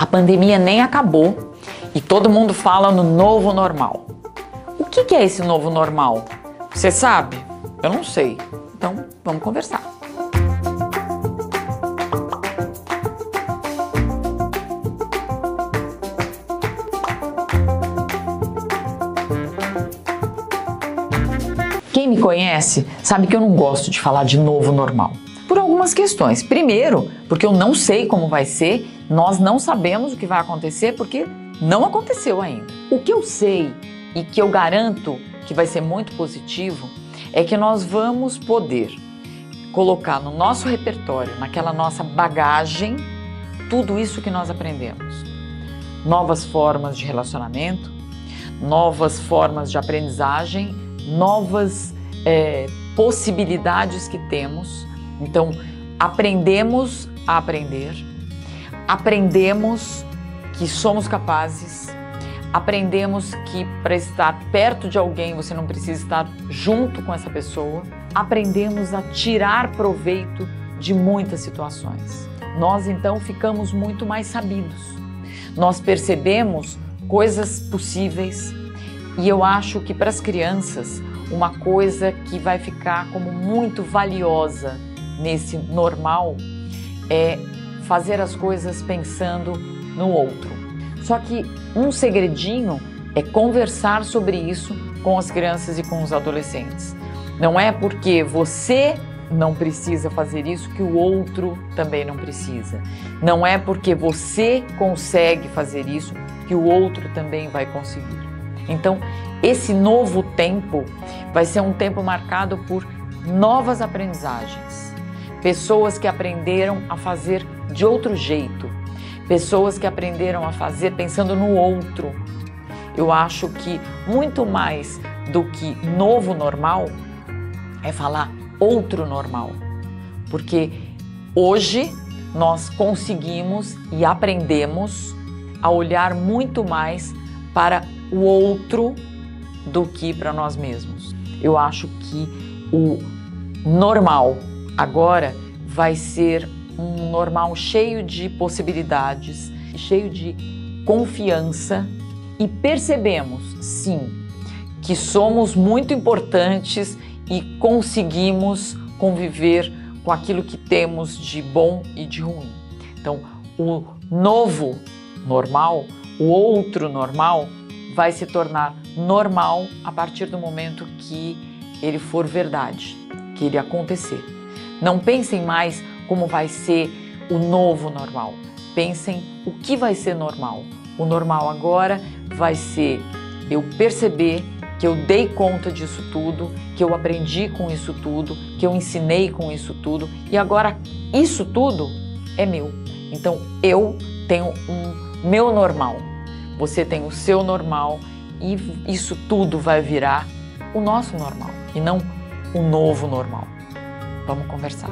A pandemia nem acabou e todo mundo fala no novo normal. O que é esse novo normal? Você sabe? Eu não sei. Então vamos conversar. Quem me conhece sabe que eu não gosto de falar de novo normal. Por algumas questões. Primeiro, porque eu não sei como vai ser, nós não sabemos o que vai acontecer porque não aconteceu ainda. O que eu sei e que eu garanto que vai ser muito positivo é que nós vamos poder colocar no nosso repertório, naquela nossa bagagem, tudo isso que nós aprendemos. Novas formas de relacionamento, novas formas de aprendizagem, novas é, possibilidades que temos. Então, aprendemos a aprender, aprendemos que somos capazes, aprendemos que para estar perto de alguém você não precisa estar junto com essa pessoa, aprendemos a tirar proveito de muitas situações. Nós então ficamos muito mais sabidos. Nós percebemos coisas possíveis e eu acho que para as crianças uma coisa que vai ficar como muito valiosa nesse normal é fazer as coisas pensando no outro. Só que um segredinho é conversar sobre isso com as crianças e com os adolescentes. Não é porque você não precisa fazer isso que o outro também não precisa. Não é porque você consegue fazer isso que o outro também vai conseguir. Então, esse novo tempo vai ser um tempo marcado por novas aprendizagens. Pessoas que aprenderam a fazer de outro jeito, pessoas que aprenderam a fazer pensando no outro. Eu acho que muito mais do que novo normal é falar outro normal. Porque hoje nós conseguimos e aprendemos a olhar muito mais para o outro do que para nós mesmos. Eu acho que o normal agora vai ser um normal cheio de possibilidades, cheio de confiança e percebemos, sim, que somos muito importantes e conseguimos conviver com aquilo que temos de bom e de ruim. Então, o novo normal, o outro normal, vai se tornar normal a partir do momento que ele for verdade, que ele acontecer. Não pensem mais como vai ser o novo normal. Pensem o que vai ser normal. O normal agora vai ser eu perceber que eu dei conta disso tudo, que eu aprendi com isso tudo, que eu ensinei com isso tudo e agora isso tudo é meu. Então eu tenho um meu normal, você tem o seu normal e isso tudo vai virar o nosso normal e não o novo normal. Vamos conversar.